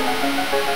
Música